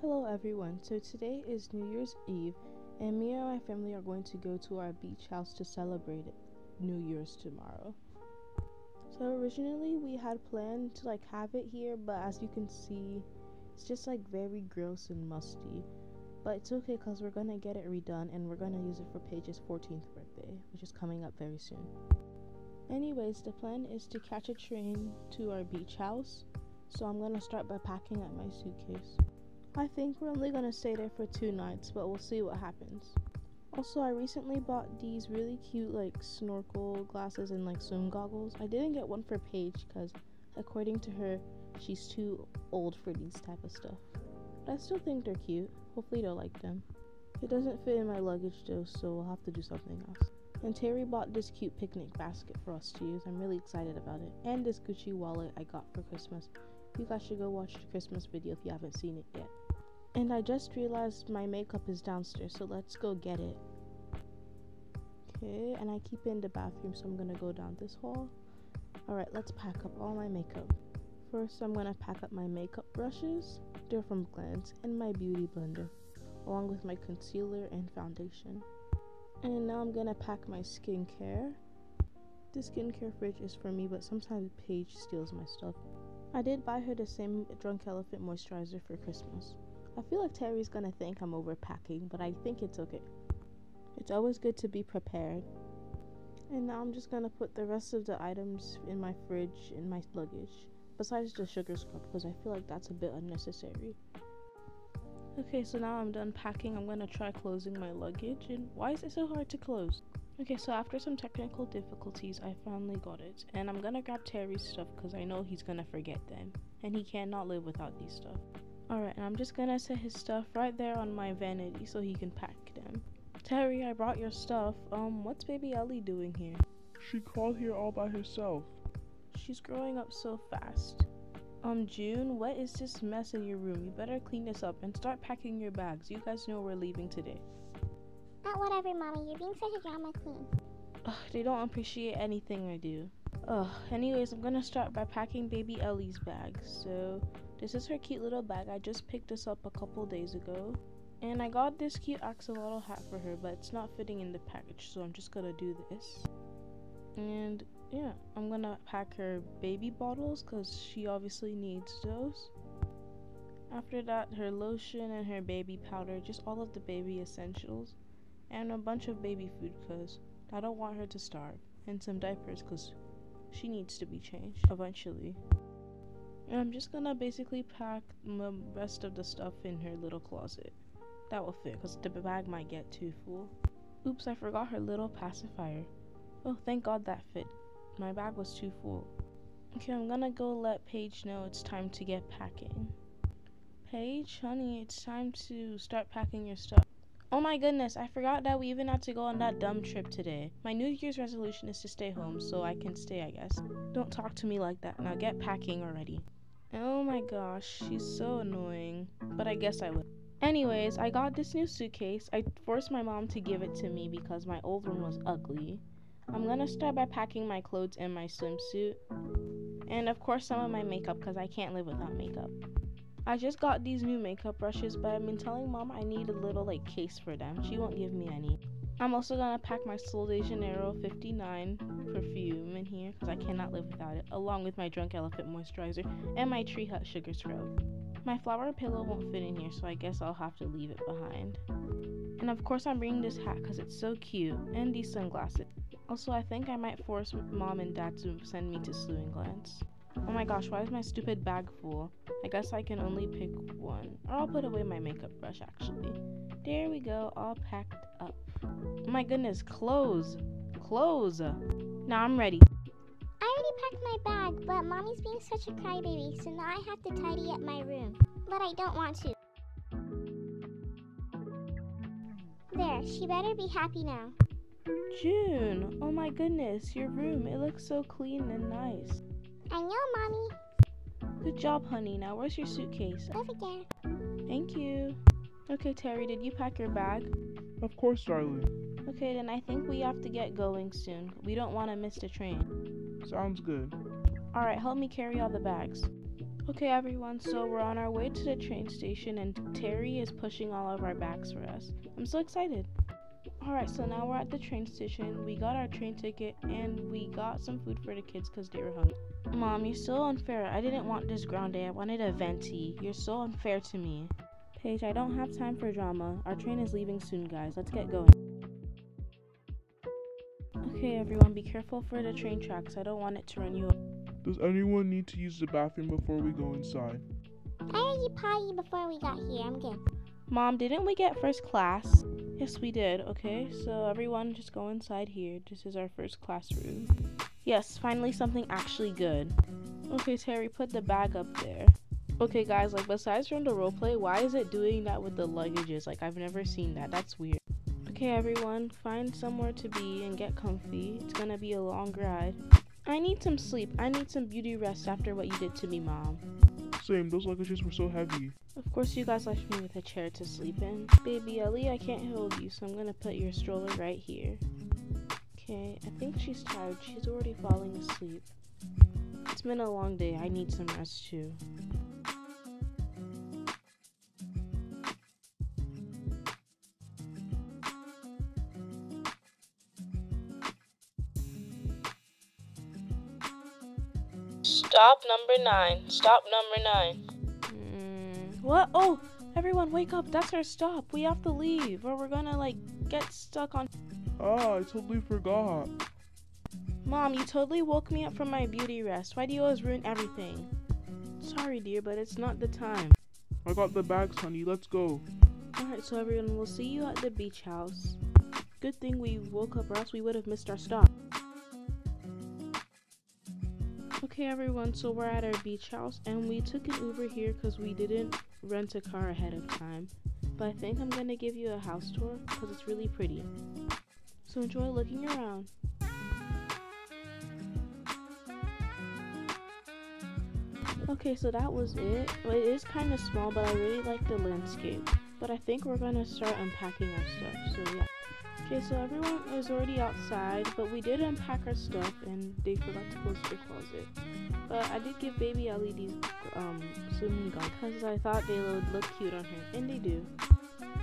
Hello, everyone. So today is New Year's Eve, and me and my family are going to go to our beach house to celebrate New Year's tomorrow. So originally we had planned to like have it here, but as you can see, it's just like very gross and musty. But it's okay because we're gonna get it redone and we're gonna use it for Paige's 14th birthday, which is coming up very soon. Anyways, the plan is to catch a train to our beach house, so I'm gonna start by packing up my suitcase. I think we're only gonna stay there for two nights, but we'll see what happens. Also, I recently bought these really cute like snorkel glasses and like swim goggles. I didn't get one for Paige because according to her, she's too old for these type of stuff. But I still think they're cute. Hopefully they'll like them. It doesn't fit in my luggage though, so we'll have to do something else. And Terry bought this cute picnic basket for us to use. I'm really excited about it. And this Gucci wallet I got for Christmas. You guys should go watch the Christmas video if you haven't seen it yet. And I just realized my makeup is downstairs, so let's go get it. Okay, and I keep it in the bathroom, so I'm gonna go down this hall. Alright, let's pack up all my makeup. First, I'm gonna pack up my makeup brushes, they're from Glance, and my beauty blender, along with my concealer and foundation. And now I'm gonna pack my skincare. The skincare fridge is for me, but sometimes Paige steals my stuff. I did buy her the same Drunk Elephant moisturizer for Christmas. I feel like Terry's gonna think I'm overpacking, but I think it's okay. It's always good to be prepared. And now I'm just gonna put the rest of the items in my fridge in my luggage, besides the sugar scrub, because I feel like that's a bit unnecessary. Okay, so now I'm done packing. I'm gonna try closing my luggage. And why is it so hard to close? Okay, so after some technical difficulties, I finally got it. And I'm gonna grab Terry's stuff because I know he's gonna forget them. And he cannot live without these stuff. Alright, and I'm just gonna set his stuff right there on my vanity so he can pack them. Terry, I brought your stuff. Um, what's baby Ellie doing here? She crawled here all by herself. She's growing up so fast. Um, June, what is this mess in your room? You better clean this up and start packing your bags. You guys know we're leaving today. Oh, whatever, Mommy. You're being such a drama queen. Ugh, they don't appreciate anything I do. Ugh, anyways, I'm gonna start by packing baby Ellie's bag. So, this is her cute little bag. I just picked this up a couple days ago. And I got this cute axolotl hat for her, but it's not fitting in the package, so I'm just gonna do this. And yeah, I'm gonna pack her baby bottles because she obviously needs those. After that, her lotion and her baby powder, just all of the baby essentials, and a bunch of baby food because I don't want her to starve, and some diapers because she needs to be changed eventually. And I'm just gonna basically pack the rest of the stuff in her little closet. That will fit because the bag might get too full. Oops, I forgot her little pacifier. Oh, thank God that fit. My bag was too full. Okay, I'm gonna go let Paige know it's time to get packing. Paige, honey, it's time to start packing your stuff. Oh my goodness, I forgot that we even had to go on that dumb trip today. My New Year's resolution is to stay home, so I can stay, I guess. Don't talk to me like that. Now get packing already. Oh my gosh, she's so annoying. But I guess I will. Anyways, I got this new suitcase. I forced my mom to give it to me because my old one was ugly. I'm gonna start by packing my clothes and my swimsuit. And of course, some of my makeup because I can't live without makeup. I just got these new makeup brushes, but I've been telling mom I need a little like case for them. She won't give me any. I'm also gonna pack my Sol de Janeiro 59 perfume in here because I cannot live without it, along with my Drunk Elephant moisturizer and my Tree Hut sugar scrub. My flower pillow won't fit in here, so I guess I'll have to leave it behind. And of course, I'm bringing this hat because it's so cute, and these sunglasses. Also, I think I might force mom and dad to send me to Slewing Glance. Oh my gosh, why is my stupid bag full? I guess I can only pick one. Or I'll put away my makeup brush actually. There we go, all packed up. Oh my goodness, clothes! Clothes! Now I'm ready. I already packed my bag, but Mommy's being such a crybaby, so now I have to tidy up my room. But I don't want to. There, she better be happy now. June! Oh my goodness, your room, it looks so clean and nice. I know, Mommy. Good job, honey. Now where's your suitcase? Over there. Thank you. Okay, Terry, did you pack your bag? Of course, darling. Okay, then I think we have to get going soon. We don't want to miss the train. Sounds good. Alright, help me carry all the bags. Okay, everyone, so we're on our way to the train station, and Terry is pushing all of our bags for us. I'm so excited. Alright, so now we're at the train station. We got our train ticket, and we got some food for the kids because they were hungry. Mom, you're so unfair. I didn't want this grande. I wanted a venti. You're so unfair to me. Paige, I don't have time for drama. Our train is leaving soon, guys. Let's get going. Okay, everyone, be careful for the train tracks. I don't want it to run you over. Does anyone need to use the bathroom before we go inside? I already potty before we got here. I'm good. Mom, didn't we get first class? Yes, we did. Okay, so everyone just go inside here. This is our first classroom. Yes, finally something actually good. Okay, Terry, put the bag up there. Okay, guys, like besides from the roleplay, why is it doing that with the luggages? Like, I've never seen that. That's weird. Okay, everyone, find somewhere to be and get comfy. It's gonna be a long ride. I need some sleep. I need some beauty rest after what you did to me, Mom. Same, those luggages were so heavy. Of course, you guys left me with a chair to sleep in. Baby Ellie, I can't hold you, so I'm gonna put your stroller right here. Okay, I think she's tired. She's already falling asleep. It's been a long day. I need some rest too. Stop number nine. Stop number nine. Mm, what? Oh, everyone, wake up. That's our stop. We have to leave, or we're gonna, like, get stuck on. Ah, I totally forgot. Mom, you totally woke me up from my beauty rest. Why do you always ruin everything? Sorry, dear, but it's not the time. I got the bags, honey. Let's go. Alright, so everyone, we'll see you at the beach house. Good thing we woke up, or else we would have missed our stop. Okay, everyone, so we're at our beach house, and we took an Uber here because we didn't rent a car ahead of time. But I think I'm gonna give you a house tour because it's really pretty. So enjoy looking around. Okay, so that was it. It is kind of small, but I really like the landscape. But I think we're gonna start unpacking our stuff, so yeah. Okay, so everyone was already outside, but we did unpack our stuff and they forgot to close their closet. But I did give baby Ellie these um, swimming goggles because I thought they would look cute on her, and they do.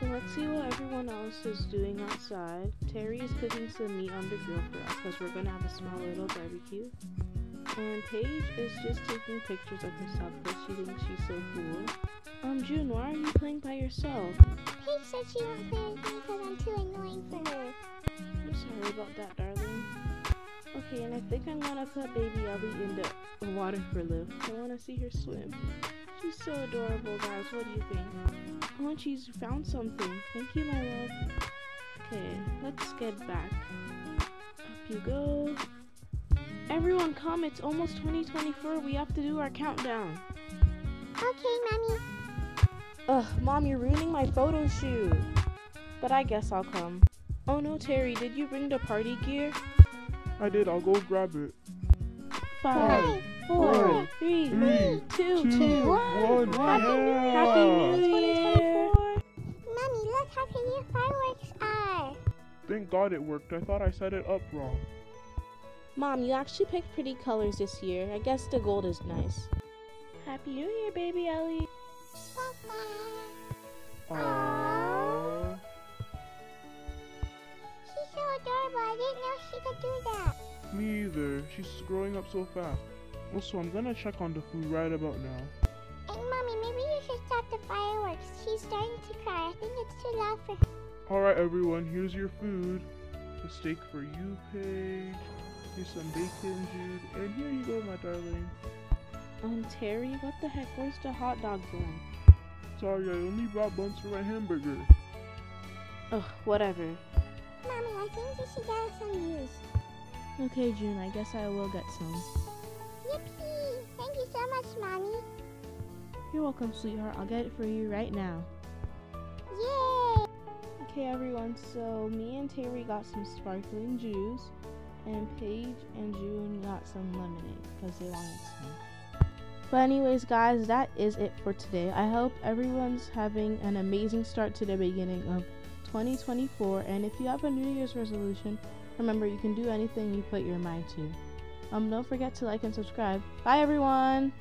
So let's see what everyone else is doing outside. Terry is cooking some meat on the grill for us because we're gonna have a small little barbecue. And Paige is just taking pictures of herself because she thinks she's so cool. Um, June, why are you playing by yourself? Paige said she won't play with me because I'm too annoying for her. I'm sorry about that, darling. Okay, and I think I'm gonna put baby Ellie in the water for little. I wanna see her swim. She's so adorable, guys. What do you think? Oh, and she's found something. Thank you, my love. Okay, let's get back. Up you go. Everyone come, it's almost 2024. We have to do our countdown. Okay, mommy. Ugh, mom, you're ruining my photo shoot. But I guess I'll come. Oh no, Terry, did you bring the party gear? I did. I'll go grab it. Five, Five, four, four, three, three, two, two, two, one. Happy Yeah. Happy New Year! Mommy, look how pretty fireworks are. Thank God it worked. I thought I set it up wrong. Mom, you actually picked pretty colors this year. I guess the gold is nice. Happy New Year, baby Ellie. Aww. She's so adorable. I didn't know she could do that. Me either. She's growing up so fast. Also, I'm gonna check on the food right about now. Hey, mommy, maybe you should stop the fireworks. She's starting to cry. I think it's too loud for her. Alright, everyone, here's your food. The steak for you, Paige. Here's some bacon, Jude. And here you go, my darling. Um, Terry, what the heck? Where's the hot dog bun? Sorry, I only brought buns for my hamburger. Ugh, whatever. Mommy, I think you should get some juice. Okay, June, I guess I will get some. Yippee! Thank you so much, mommy. You're welcome, sweetheart. I'll get it for you right now. Yay! Okay, everyone, so me and Terry got some sparkling juice, and Paige and June got some lemonade because they wanted some. But, anyways, guys, that is it for today. I hope everyone's having an amazing start to the beginning of 2024. And if you have a New Year's resolution, remember you can do anything you put your mind to. Um, don't forget to like and subscribe. Bye, everyone.